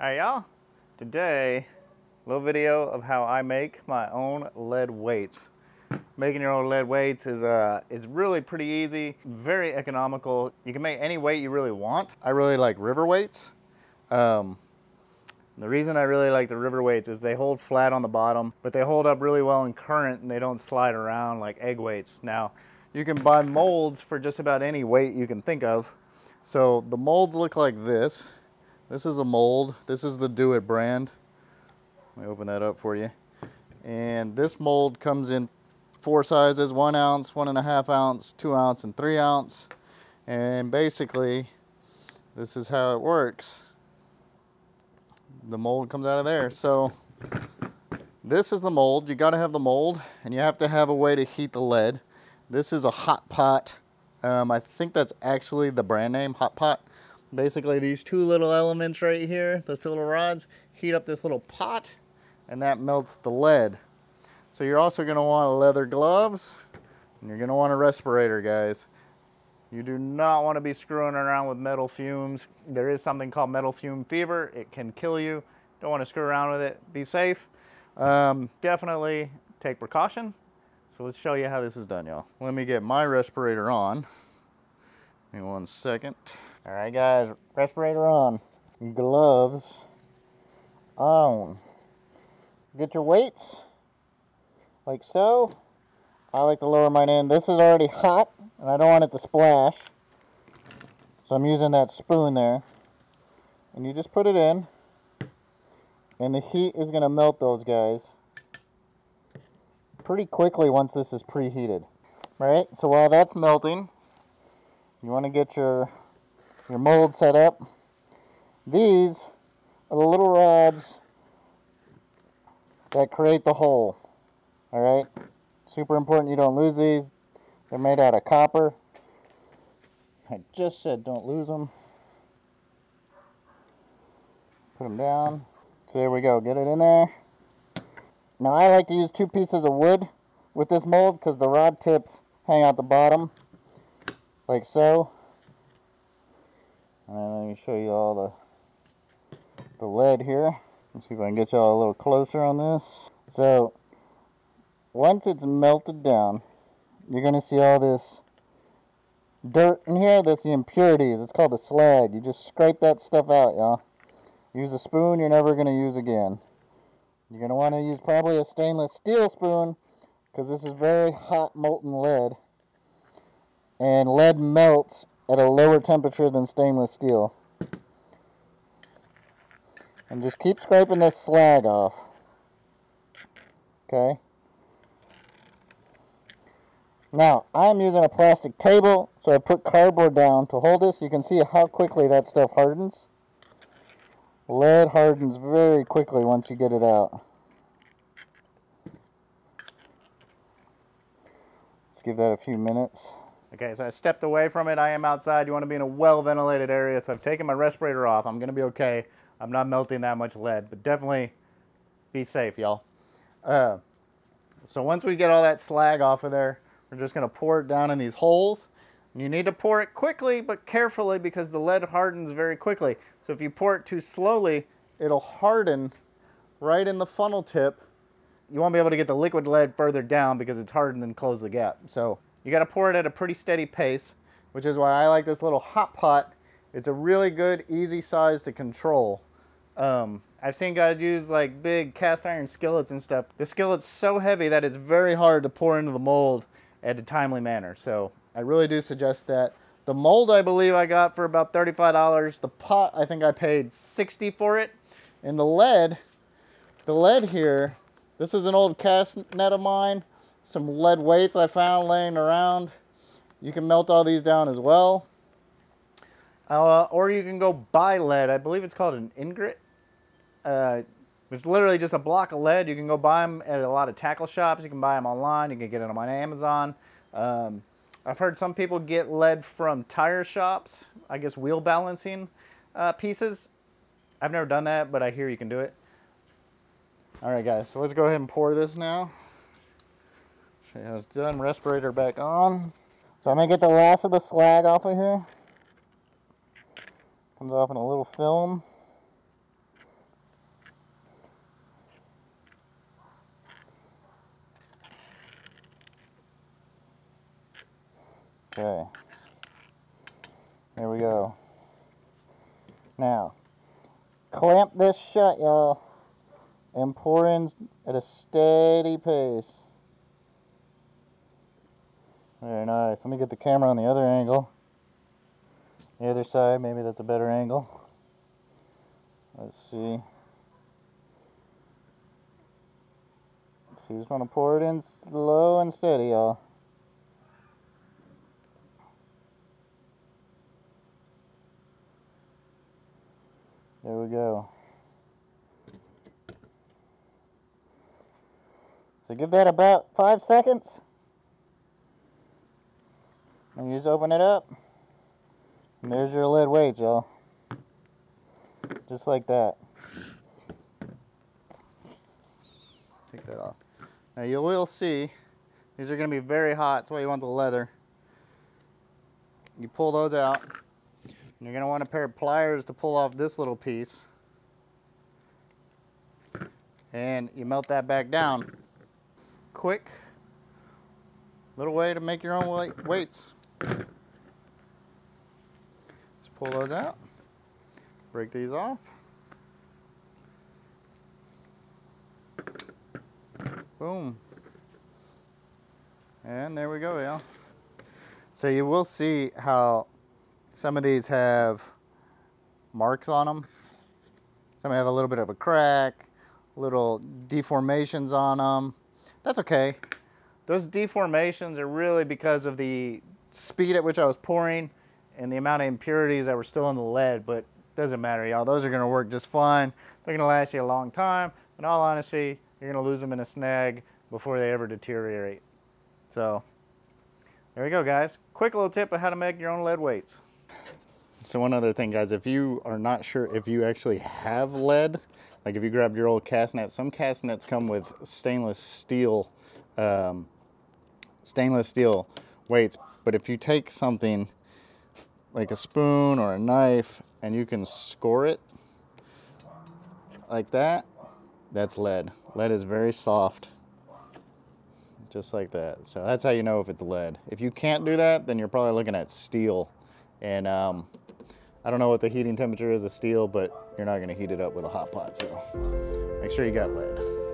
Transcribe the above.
Alright y'all, today, little video of how I make my own lead weights. Making your own lead weights is, uh, is really pretty easy, very economical. You can make any weight you really want. I really like river weights. Um, the reason I really like the river weights is they hold flat on the bottom, but they hold up really well in current and they don't slide around like egg weights. Now, you can buy molds for just about any weight you can think of. So the molds look like this. This is a mold. This is the Do It brand. Let me open that up for you. And this mold comes in four sizes, one ounce, one and a half ounce, two ounce, and three ounce. And basically, this is how it works. The mold comes out of there. So this is the mold. You gotta have the mold and you have to have a way to heat the lead. This is a hot pot. Um, I think that's actually the brand name, hot pot. Basically these two little elements right here, those two little rods, heat up this little pot and that melts the lead. So you're also gonna want leather gloves and you're gonna want a respirator, guys. You do not want to be screwing around with metal fumes. There is something called metal fume fever. It can kill you. Don't want to screw around with it. Be safe. Um, definitely take precaution. So let's show you how this is done, y'all. Let me get my respirator on. Give me one second. All right, guys, respirator on. Gloves on. Get your weights, like so. I like to lower mine in. This is already hot, and I don't want it to splash. So I'm using that spoon there. And you just put it in. And the heat is going to melt those guys pretty quickly once this is preheated. Right? So while that's melting, you want to get your, your mold set up. These are the little rods that create the hole. Alright? Super important you don't lose these. They're made out of copper. I just said don't lose them. Put them down. So there we go. Get it in there. Now I like to use two pieces of wood with this mold because the rod tips hang out the bottom like so. And let me show you all the the lead here. Let's see if I can get y'all a little closer on this. So once it's melted down, you're going to see all this dirt in here. That's the impurities. It's called the slag. You just scrape that stuff out, y'all. Use a spoon you're never going to use again. You're going to want to use probably a stainless steel spoon because this is very hot molten lead. And lead melts at a lower temperature than stainless steel. And just keep scraping this slag off. Okay. Now, I'm using a plastic table, so I put cardboard down to hold this. You can see how quickly that stuff hardens. Lead hardens very quickly once you get it out. Let's give that a few minutes. Okay, so I stepped away from it. I am outside. You want to be in a well-ventilated area, so I've taken my respirator off. I'm going to be okay. I'm not melting that much lead, but definitely be safe, y'all. Uh, so once we get all that slag off of there, we're just going to pour it down in these holes. You need to pour it quickly but carefully because the lead hardens very quickly. So if you pour it too slowly, it'll harden right in the funnel tip. You won't be able to get the liquid lead further down because it's hardened and close the gap. So you got to pour it at a pretty steady pace, which is why I like this little hot pot. It's a really good, easy size to control. Um, I've seen guys use like big cast iron skillets and stuff. The skillet's so heavy that it's very hard to pour into the mold at a timely manner. So I really do suggest that. The mold I believe I got for about $35. The pot I think I paid 60 for it. And the lead, the lead here, this is an old cast net of mine. Some lead weights I found laying around. You can melt all these down as well. Uh, or you can go buy lead. I believe it's called an ingot. Uh, it's literally just a block of lead. You can go buy them at a lot of tackle shops. You can buy them online. You can get them on Amazon. Um, I've heard some people get lead from tire shops, I guess wheel balancing uh, pieces. I've never done that, but I hear you can do it. All right, guys, so let's go ahead and pour this now. She has done. Respirator back on. So I'm going to get the last of the slag off of here. Comes off in a little film. Okay. There we go. Now, clamp this shut, y'all, and pour in at a steady pace. Very nice. Let me get the camera on the other angle. The other side, maybe that's a better angle. Let's see. So you just want to pour it in slow and steady, y'all. There we go. So give that about five seconds. And you just open it up. And there's your lead weights, y'all. Just like that. Take that off. Now you will see, these are going to be very hot. That's why you want the leather. You pull those out. You're going to want a pair of pliers to pull off this little piece. And you melt that back down. Quick little way to make your own weights. Just pull those out, break these off. Boom. And there we go, y'all. So you will see how some of these have marks on them. Some have a little bit of a crack, little deformations on them. That's okay. Those deformations are really because of the speed at which I was pouring and the amount of impurities that were still in the lead, but doesn't matter, y'all. Those are gonna work just fine. They're gonna last you a long time. In all honesty, you're gonna lose them in a snag before they ever deteriorate. So, there we go, guys. Quick little tip of how to make your own lead weights. So one other thing, guys, if you are not sure if you actually have lead, like if you grabbed your old cast net, some cast nets come with stainless steel, um, stainless steel weights. But if you take something like a spoon or a knife and you can score it like that, that's lead. Lead is very soft, just like that. So that's how you know if it's lead. If you can't do that, then you're probably looking at steel. And um, I don't know what the heating temperature is of steel, but you're not gonna heat it up with a hot pot, so make sure you got lead.